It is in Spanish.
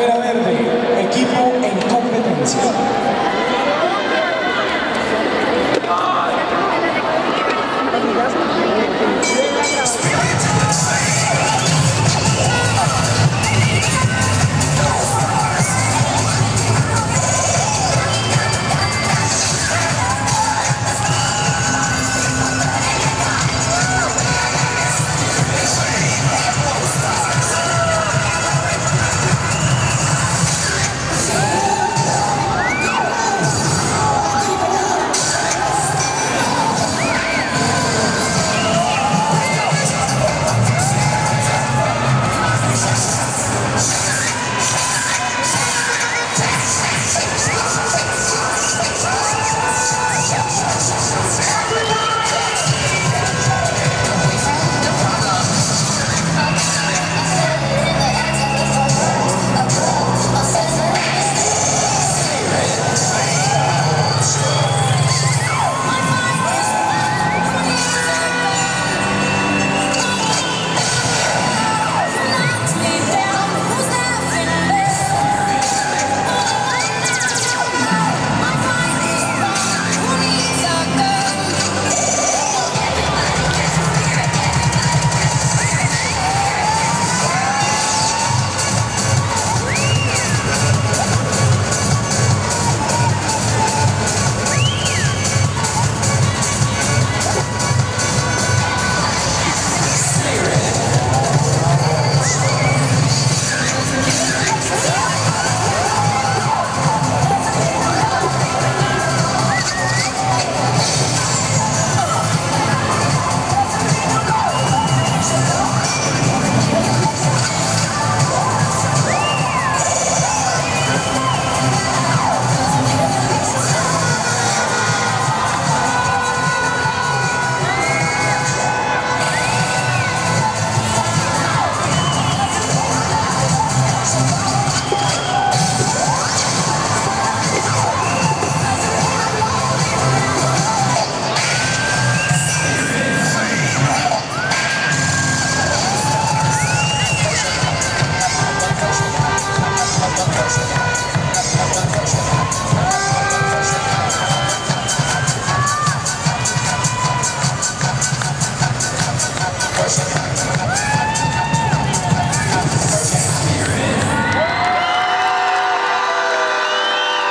Bandera verde, equipo en competencia.